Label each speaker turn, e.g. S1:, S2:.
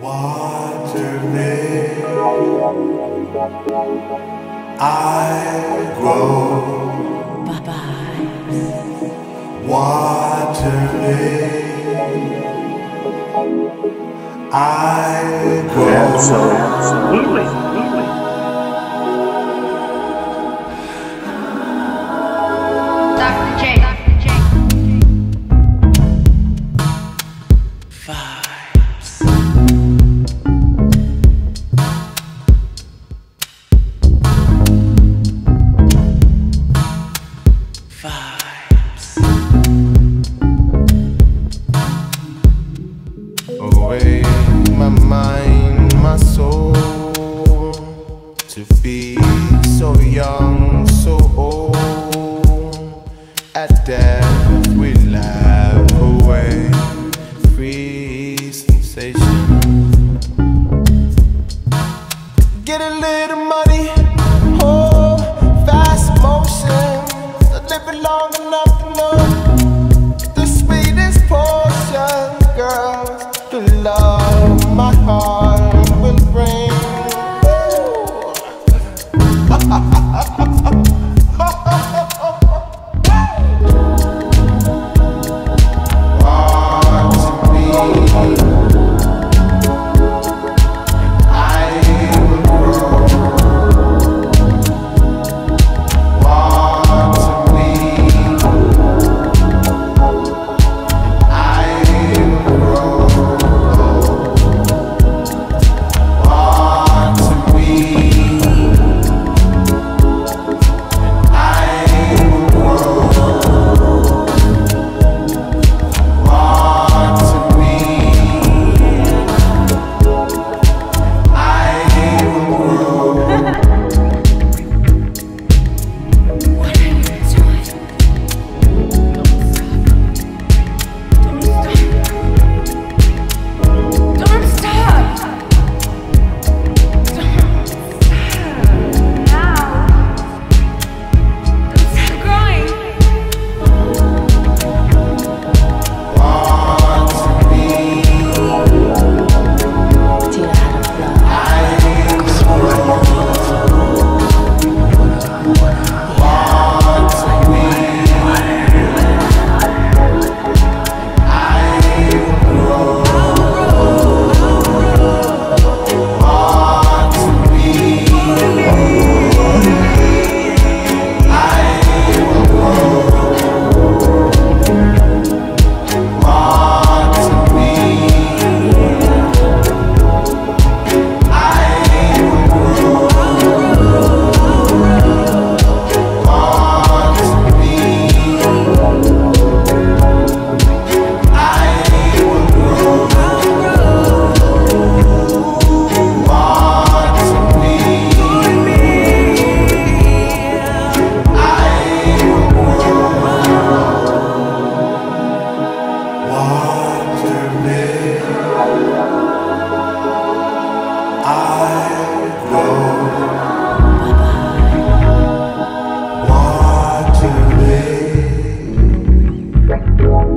S1: Waterloo, I grow.
S2: Bye.
S1: Waterloo, I grow.
S3: Absolutely. Absolutely.
S1: My mind, my soul to be so young, so old. At death, we laugh away, free sensation. Get a little money,